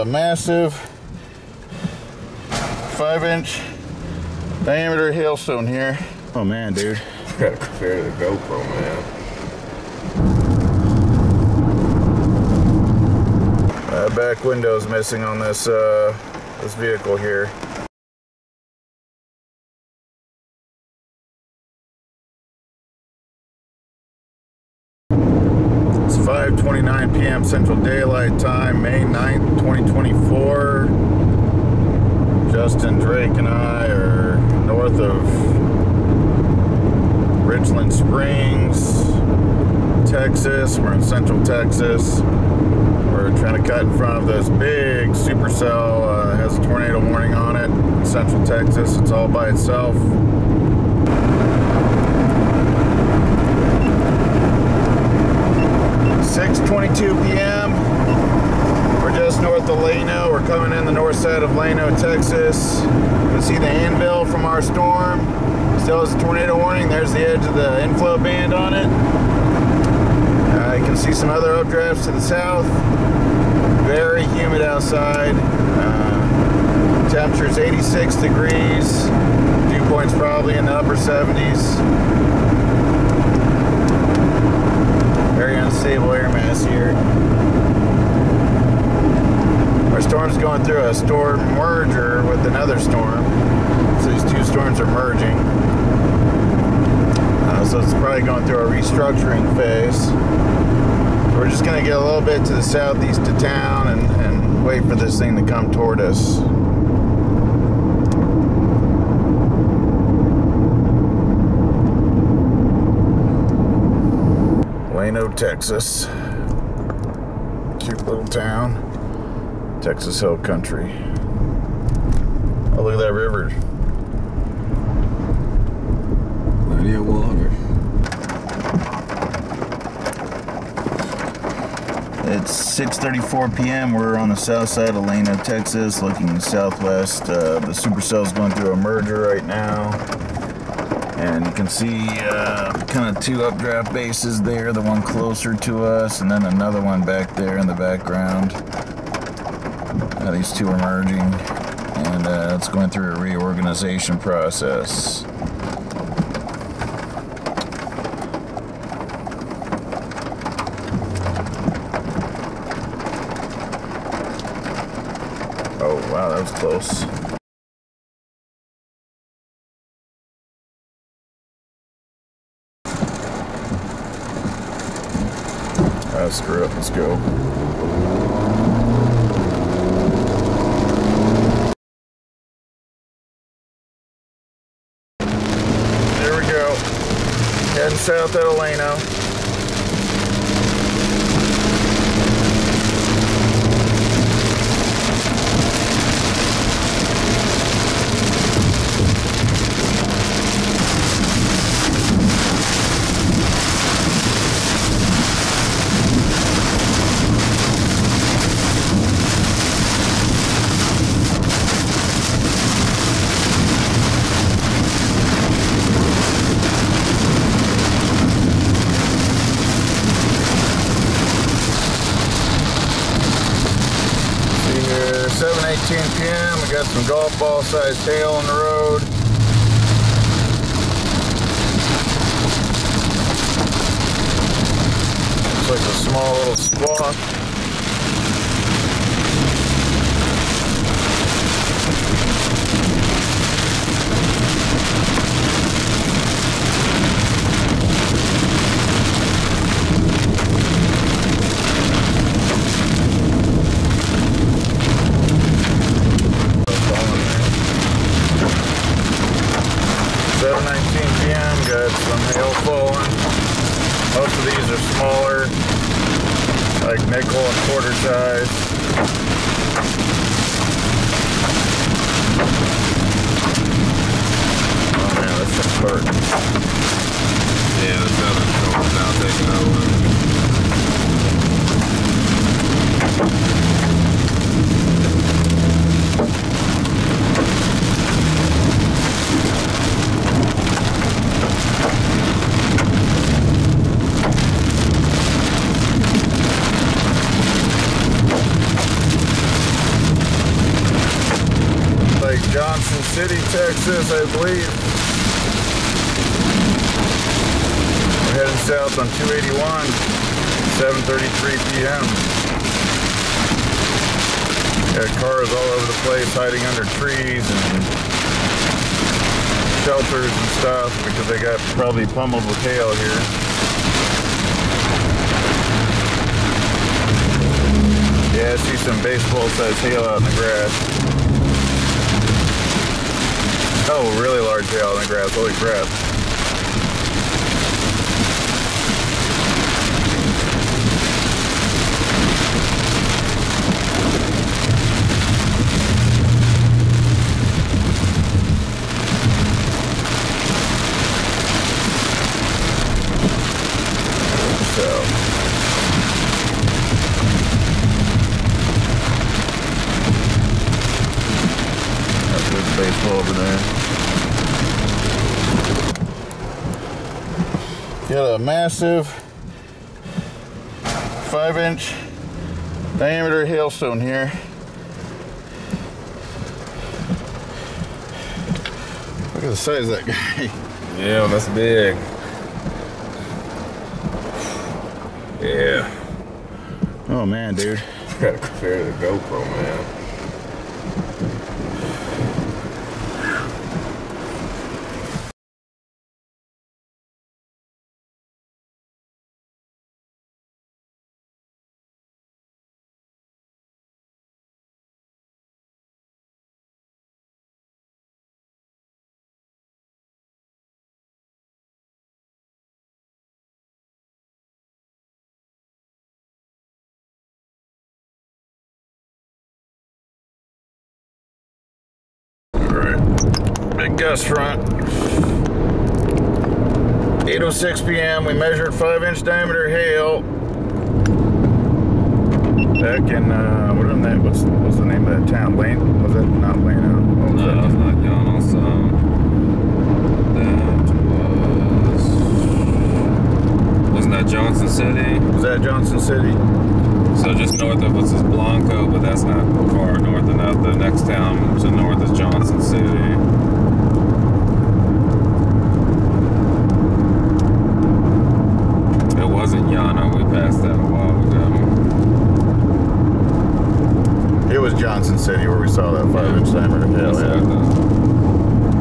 a massive five inch diameter hailstone here. Oh man, dude. Gotta compare to the GoPro, man. That back window's missing on this uh, this vehicle here. 5:29 p.m. Central Daylight Time, May 9th, 2024. Juston Drake and I are north of Richland Springs, Texas. We're in Central Texas. We're trying to cut in front of this big supercell. Uh, has a tornado warning on it. Central Texas. It's all by itself. Six twenty-two p.m. We're just north of Llano. We're coming in the north side of Llano, Texas. You can see the anvil from our storm. Still has a tornado warning. There's the edge of the inflow band on it. Uh, you can see some other updrafts to the south. Very humid outside. Uh, temperature is 86 degrees. Dew point's probably in the upper 70s. Very unstable air mass here. Our storm's going through a storm merger with another storm. So these two storms are merging. Uh, so it's probably going through a restructuring phase. We're just gonna get a little bit to the southeast of town and, and wait for this thing to come toward us. Plano, Texas. Cute little town. Texas Hill Country. Oh, look at that river. Plenty of water. It's 6:34 p.m. We're on the south side of Llano, Texas, looking southwest. Uh, the supercell's going through a merger right now, and you can see uh, kind of two updraft bases there. The one closer to us, and then another one back there in the background. These two are merging, and uh, it's going through a reorganization process. Oh wow, that was close. Go. There we go. Heading south out of Llano. See here, 7:18 p.m. We got some golf ball sized hail on the road. Looks like a small little squawk. Seven nineteen PM, got some hail falling. Most of these are smaller, like nickel and quarter size. Oh man, this thing's hurting. Yeah, the southern storm's now taking over. Johnson City, Texas, I believe. We're heading south on 281, 7.33 p.m. Got cars all over the place hiding under trees and shelters and stuff because they got probably pummeled with hail here. Yeah, I see some baseball sized hail out in the grass. Oh, really large hail in the grass. Holy crap. So. That's a good baseball over there. Got a massive five inch diameter hailstone here. Look at the size of that guy. Yeah, that's big. Yeah. Oh man, dude. Gotta compare to the GoPro, man. Alright. Big gust front. 8.06 p.m. We measured 5 inch diameter hail. Back in, uh, what is that? What's, what's the name of that town? Lane? Was it not Llano? What was No, that? not. Um, that was. Wasn't that Johnson City? Was that Johnson City? So just north of us is Blanco, but that's not far north enough. The next town to north is Johnson City. It wasn't Yana. We passed that a while ago. It was Johnson City where we saw that 5 inch diameter. That's what Yeah. thought.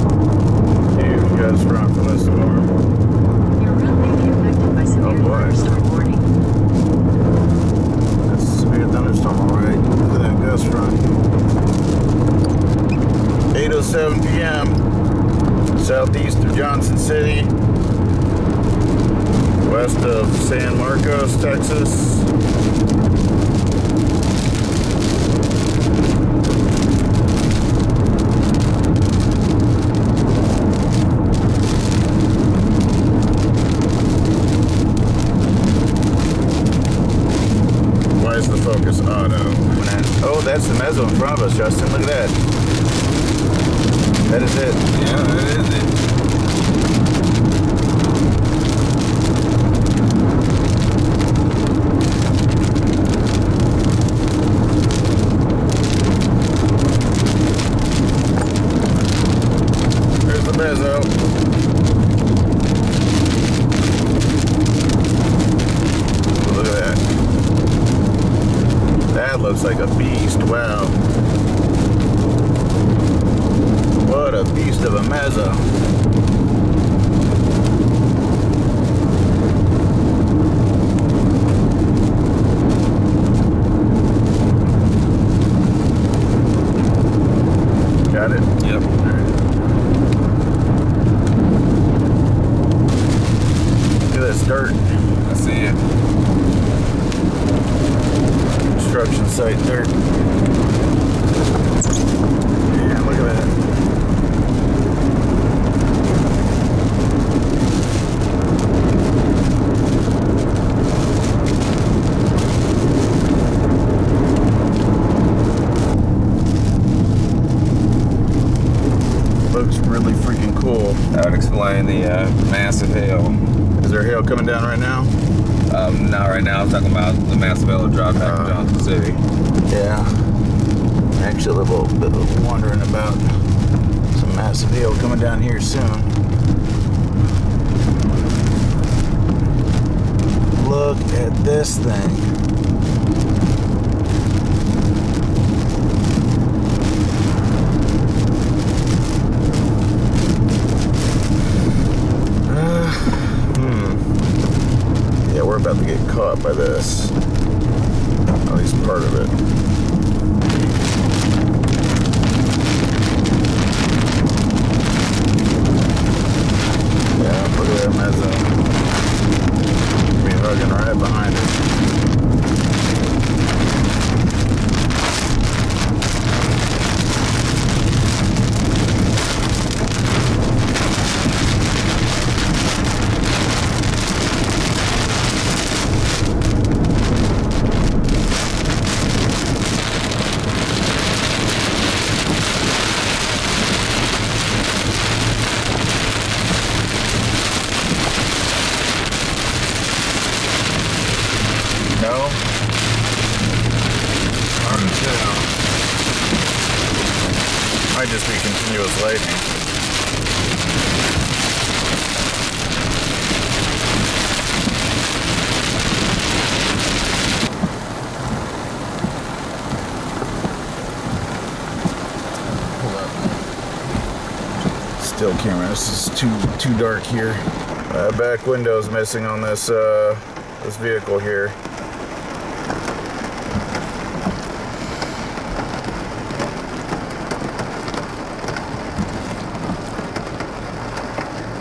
Huge gust front for this storm. Your route may be affected by severe Oh, boy. thunderstorm warning. That's a severe thunderstorm, alright. Look at that gust front. 8.07 p.m. Southeast of Johnson City. West of San Marcos, Texas. Why is the focus auto? Oh, that's the meso in front of us, Juston. Look at that. That is it. Yeah, that is it. There's the meso. Look at that. That looks like a beast. Wow. What a beast of a meso. Got it. Yep. Look at this dirt. I see it. Site dirt. Yeah, look at that. Looks really freaking cool. That would explain the uh, massive hail. Is there hail coming down right now? Um, not right now. I'm talking about the Massabella drive back Uh. to Johnson City. Yeah. Actually, a little bit of wondering about some massive deal coming down here soon. Look at this thing. Uh, hmm. Yeah, we're about to get caught by this. At least part of it. Yeah, look at that meso. Be hugging right behind it. No? Hard to tell. Might just be continuous lightning. Still camera. This is too too dark here. Uh, back window's missing on this uh, this vehicle here.